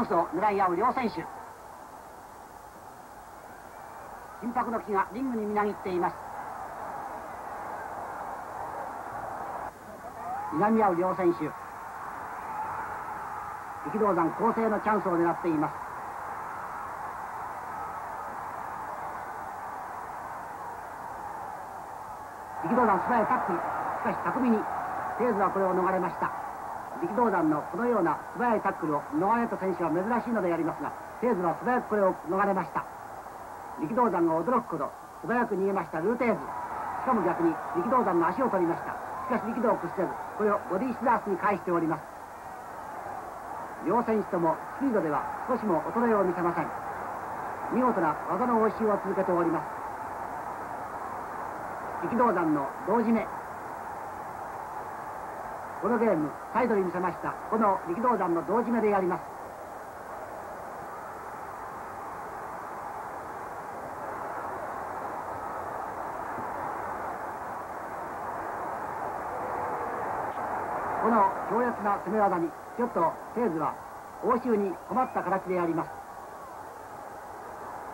ンスを狙い合う両選手。緊迫の気がリングにみなぎっています。睨み合う両選手。力道山攻勢のチャンスを狙っています。力道山素早いタックルしかし巧みに。テーズはこれを逃れました。力道山のこのような素早いタックルを逃れた選手は珍しいのでありますがテーズは素早くこれを逃れました。力道山が驚くほど素早く逃げましたルーテーズしかも逆に力道山の足を取りました。しかし力道を屈せずこれをボディシザースに返しております。両選手ともスピードでは少しも衰えを見せません。見事な技の応酬を続けております。力道山の同時目このゲーム再度に見せましたこの力道山の同時目でやります。この強烈な攻め技にちょっとテーズは応酬に困った形であります。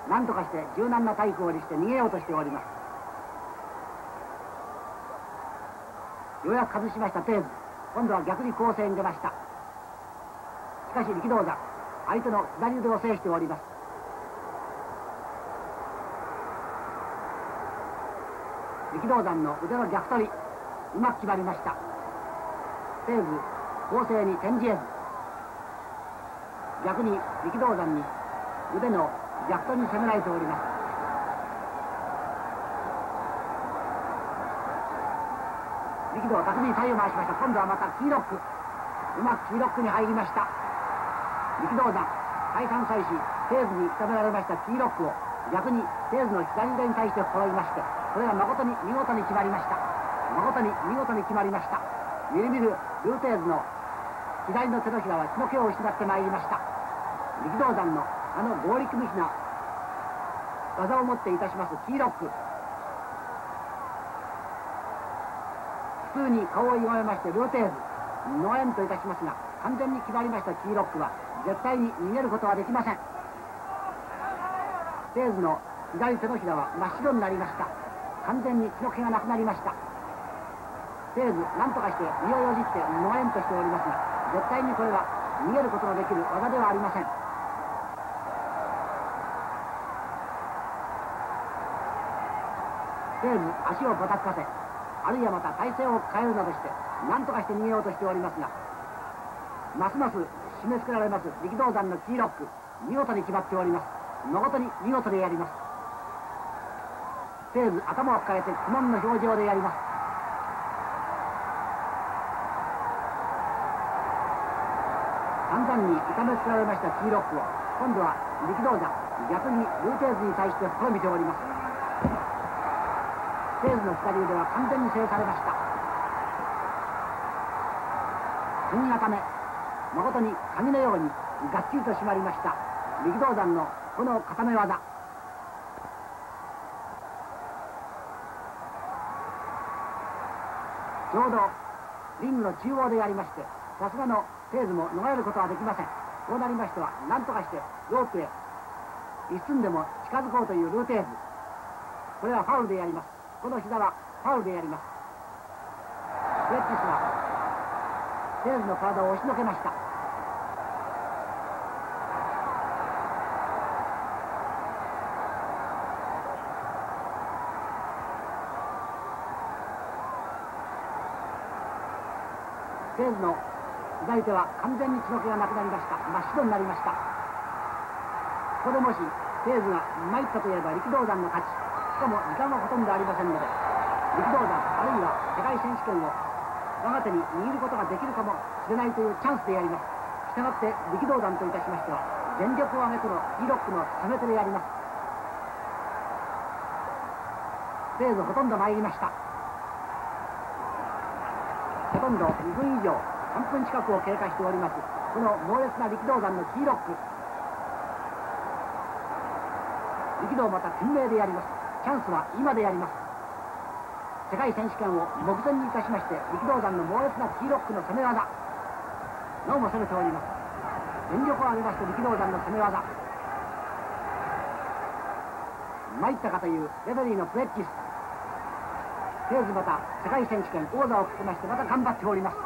何とかして柔軟な体育を利して逃げようとしております。ようやく外しましたテーズ。今度は逆に攻勢に出ました。しかし力道山相手の左腕を制しております。力道山の腕の逆取りうまく決まりました。テーズ攻勢に転じえず。逆に力道山に腕の逆取りに攻められております。力道巧みに体を回しました。今度はまたキーロック。うまくキーロックに入りました。力道山再三再しテーズに認められましたキーロックを逆にテーズの左腕に対して転びましてこれが誠に見事に決まりました。誠に見事に決まりました。みるみるルーテーズの左の手のひらは血の気を失ってまいりました。力道山のあの合力無比な技をもっていたしますキーロック。通に顔を歪めましてルーテーズノエンといたしますが完全に決まりましたキーロックは絶対に逃げることはできません。テーズの左手のひらは真っ白になりました。完全に血の気がなくなりました。テーズ何とかして身をよじってノエンとしておりますが絶対にこれは逃げることのできる技ではありません。テーズ足をばたつかせあるいはまた体勢を変えるなどして何とかして逃げようとしておりますがますます締め付けられます力道山のキーロック見事に決まっております。誠に見事でやります。せず頭を抱えて苦悶の表情でやります。散々に痛めつけられましたキーロックを今度は力道山逆にルーテーズに対して試みております。セーズの左腕は完全に制されました。踏み固め誠に鍵のようにがっちりと締まりました。力道山のこの固め技。ちょうどリングの中央でやりましてさすがのテーズも逃れることはできません。こうなりましては何とかしてロープへ一寸でも近づこうというルーテーズこれはファウルでやります。この膝はファウルでやります。レッチスはテーズの体を押しのけました。テーズの左手は完全に血の気がなくなりました。真っ白になりました。ここでもしテーズが参ったといえば力道山の勝ち。しかも時間はほとんどありませんので力道山あるいは世界選手権を我が手に握ることができるかもしれないというチャンスでやります。したがって力道山といたしましては全力を挙げてのイロックの攻め手でやります。テーズほとんど参りました。ほとんど2分以上3分近くを経過しております。この猛烈な力道山のキーロック。力道また懸命でやります。チャンスは今でやります。世界選手権を目前にいたしまして力道山の猛烈なキーロックの攻め技。なおも攻めております。全力を挙げまして力道山の攻め技。参ったかというレフェリーのプレッチステーズまた世界選手権王座をかけましてまた頑張っております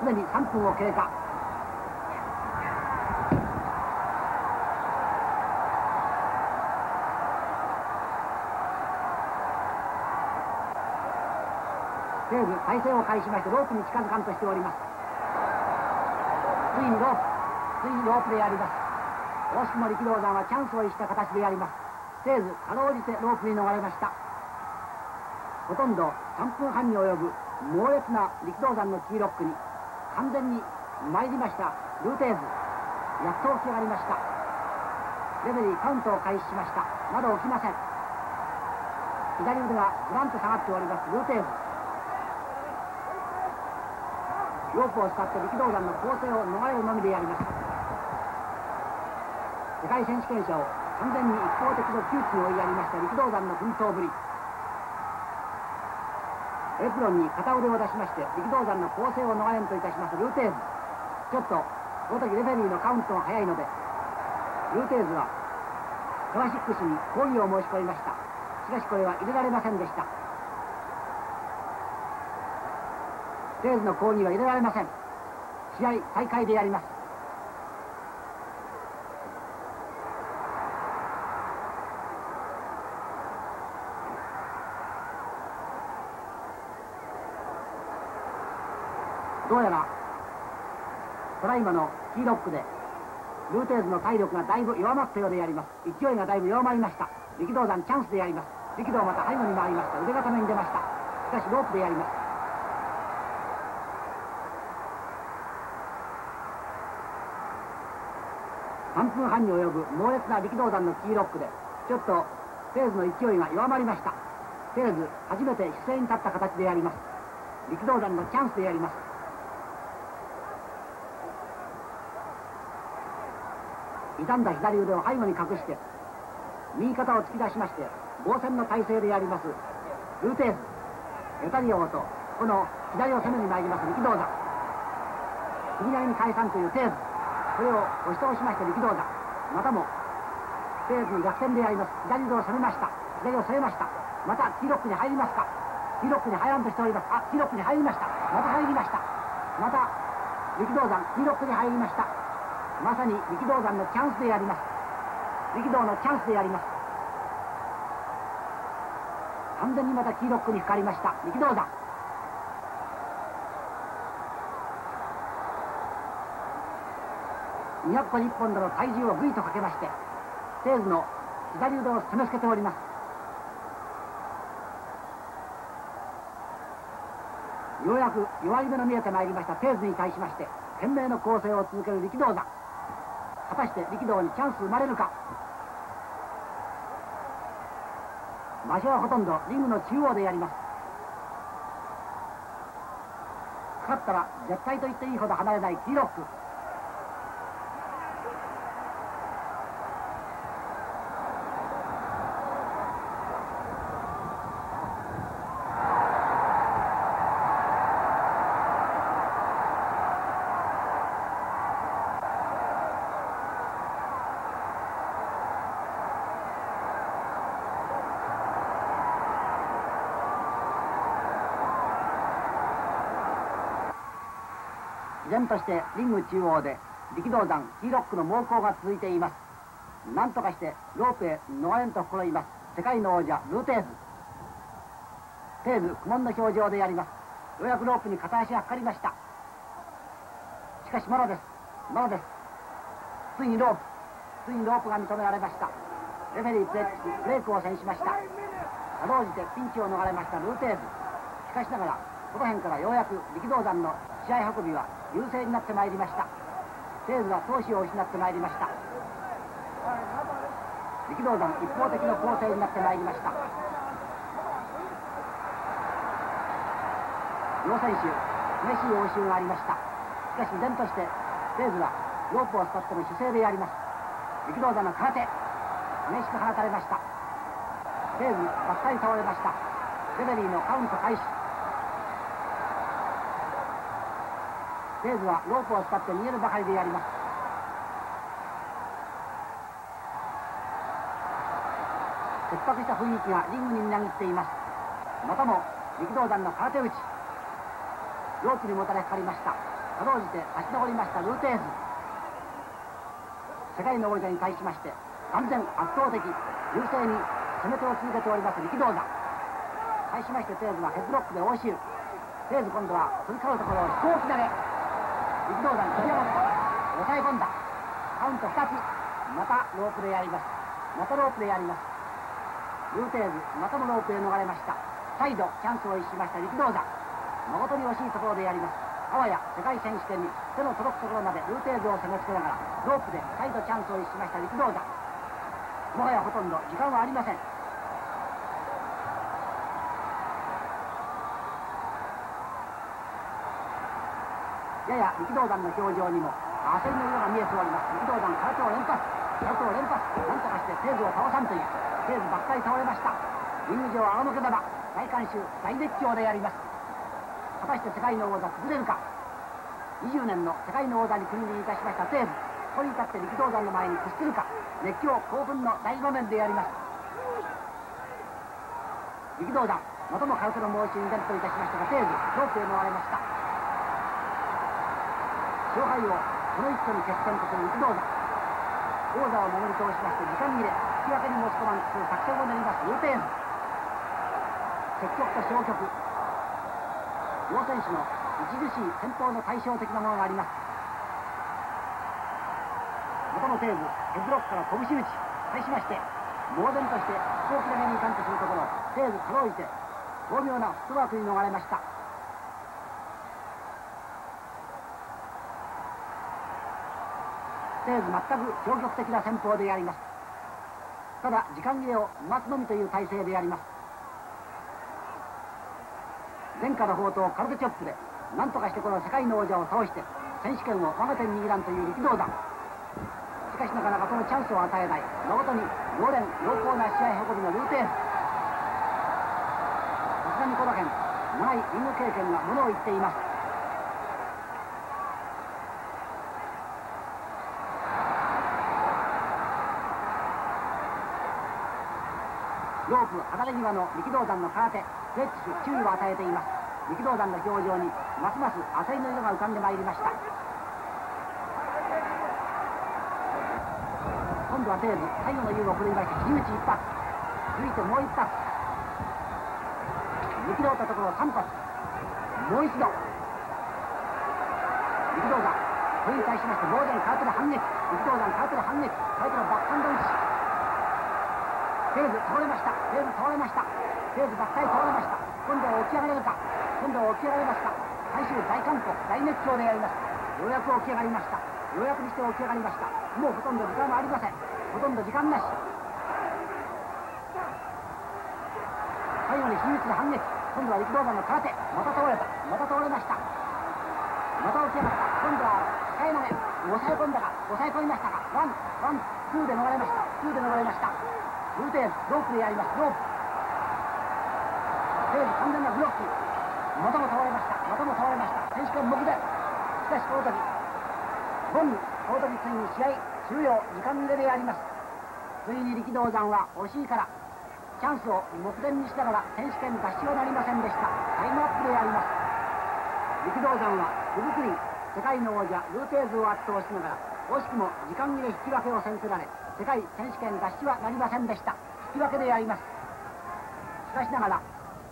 すでに3分を経過テーズ体勢を返しましてロープに近づかんとしております。ついにロープついにロープでやります。惜しくも力道山はチャンスを逸した形でやります。せいずかろうじてロープに逃れました。ほとんど3分半に及ぶ猛烈な力道山のキーロックに完全に参りました。ルーテーズ。やっと起き上がりました。レベリーカウントを開始しました。まだ起きません。左腕がグランと下がっております。ルーテーズ。ロープを使って力道山の構成を逃れるのみでやります。世界選手権者を完全に一方的の窮地に追いやりました。力道山の奮闘ぶり。エプロンに片腕を出しまして力道山の構成を逃れんといたしますルーテーズ。ちょっとこの時レフェリーのカウントが早いので。ルーテーズはクラシックスに抗議を申し込みました。しかしこれは入れられませんでした。テーズの抗議は入れられません。試合再開でやります。どうやらトライマのキーロックでルーテーズの体力がだいぶ弱まったようでやります。勢いがだいぶ弱まりました。力道山チャンスでやります。力道また背後に回りました。腕固めに出ました。しかしロープでやります。3分半に及ぶ猛烈な力道山のキーロックでちょっとテーズの勢いが弱まりました。テーズ初めて姿勢に立った形でやります。力道山のチャンスでやります。傷んだ左腕を背後に隠して右肩を突き出しまして防戦の体勢でやります。ルーテーズエタリオとこの左を攻めに参ります。力道山首投げに返さんというテーズ。これを押し通しまして力道山またもテーズに逆転でやります。左腕を攻めました。左を攻めました。またキーロックに入りますか。キーロックに入らんとしております。あキーロックに入りました。また入りました。また力道山キーロックに入りました。まさに力道山のチャンスでやります。力道のチャンスでやります。完全にまたキーロックにかかりました。力道山。200個日本での体重をぐいとかけましてテーズの左腕を攻めつけております。ようやく弱い目の見えてまいりました。テーズに対しまして懸命の攻勢を続ける力道山。果たして力道にチャンス生まれるか。場所はほとんどリングの中央でやります。勝ったら絶対と言っていいほど離れないキーロック。依然としてリング中央で力道山キーロックの猛攻が続いています。何とかしてロープへ逃れんと試みます。世界の王者ルーテーズ。テーズ苦悶の表情であります。ようやくロープに片足がかかりました。しかしまだです。まだです。ついにロープ。ついにロープが認められました。レフェリープレックスブレイクを制しました。かろうじてピンチを逃れましたルーテーズ。しかしながらこの辺からようやく力道山の試合運びは優勢になってまいりました。テーズは闘志を失ってまいりました。力道山一方的の攻勢になってまいりました。両選手激しい応酬がありました。しかし依然としてテーズはロープを伝っての姿勢でやります。力道山の空手激しく放たれました。テーズばっかり倒れました。レベリーのカウント開始。テーズはロープを伝って逃げるばかりでやります。切迫した雰囲気がリングにみなぎっています。またも力道山の空手打ちロープにもたれかかりました。かろうじて立ち直りましたルーテーズ。世界の王者に対しまして完全圧倒的。優勢に攻め手を続けております力道山。対しましてテーズはヘッドロックで応酬テーズ今度は振りかかるところを飛行機投げ。力道山飛び上がった抑え込んだ。カウント2つ。またロープでやります。またロープでやります。ルーテーズまたもロープへ逃れました。再度チャンスを逸しました。力道山。誠に惜しいところでやります。あわや世界選手権に手の届くところまでルーテーズを攻めつけながらロープで再度チャンスを逸しました。力道山。もはやほとんど時間はありません。やや力道山の表情にも焦りの色が見えております。力道山空手を連発。空手を連発。なんとかしてテーズを倒さんというテーズばっかり倒れました。リング上仰向け玉大観衆大熱狂でやります。果たして世界の王座崩れるか。20年の世界の王座に君臨いたしましたテーズここに立って力道山の前に屈するか。熱狂興奮の大場面でやります。力道山またも空手の申しに伝といたしましたがテーズロープへ回れました。勝敗をこの一挙に決戦とする力道山王座を守り通しまして時間切れ引き分けに持ち込まんという作戦を練りますルーテー積極と消極両選手の著しい戦法の対照的なものがあります元のテーズヘッドロックから拳打ち対しまして猛然として飛行機投げにいかんとするところテーズかろうじて巧妙なフットワークに逃れましたテーズ全く消極的な戦法でやります。ただ時間切れを待つのみという体制でやります。前科の宝刀カルテチョップで何とかしてこの世界の王者を倒して選手権を我が手に握らんという力道山。しかしなかなかそのチャンスを与えない。誠に老練良好な試合運びのルーテーズさすがにこの辺長いリング経験がものを言っています。ロープ離れ際の力道山の空手フレッチス注意を与えています。力道山の表情にますます焦りの色が浮かんでまいりました。今度はテーズ最後の優を振るいまして火打ち一発。続いてもう一発。見切ろうとところ3発もう一度。力道山これに対しまして猛然カートル反撃。力道山カートル反撃。カートルバックハンド打ちテーズ倒れました。テーズ倒れました。テーズバッタイ倒れました。今度は起き上がれるか。今度は起き上がりました最終大観光大熱狂であります。ようやく起き上がりました。ようやくにして起き上がりました。もうほとんど時間はありません。ほとんど時間なし。最後に秘密の反撃。今度は力道山の空手。また倒れた。また倒れました。また起き上がった。今度は使い投げ抑え込んだか抑え込みましたかワンワンツーで逃れました。ツーで逃れました。ルーテーロープでやりますロープテーズ完全なブロックまたも倒れましたまたも倒れました選手権目前しかしこの時ボンこの時ついに試合終了時間切れでありますついに力道山は惜しいからチャンスを目前にしながら選手権脱出はなりませんでしたタイムアップであります力道山はふぶくり世界の王者ルーテーズを圧倒しながら惜しくも時間切れ引き分けを先せられ世界選手権脱出はなりませんでした。引き分けであります。しかしながら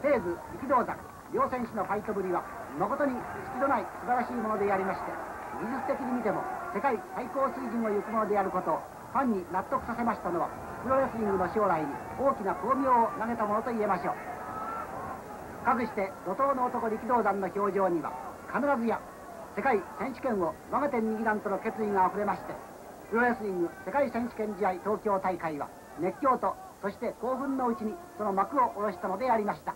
テーズ力道山両選手のファイトぶりは誠に隙のない素晴らしいものでありまして技術的に見ても世界最高水準を行くものであることをファンに納得させましたのはプロレスリングの将来に大きな巧妙を投げたものと言えましょう。かくして怒涛の男力道山の表情には必ずや世界選手権を我が天右団との決意があふれましてプロレスリング世界選手権試合東京大会は熱狂とそして興奮のうちにその幕を下ろしたのでありました。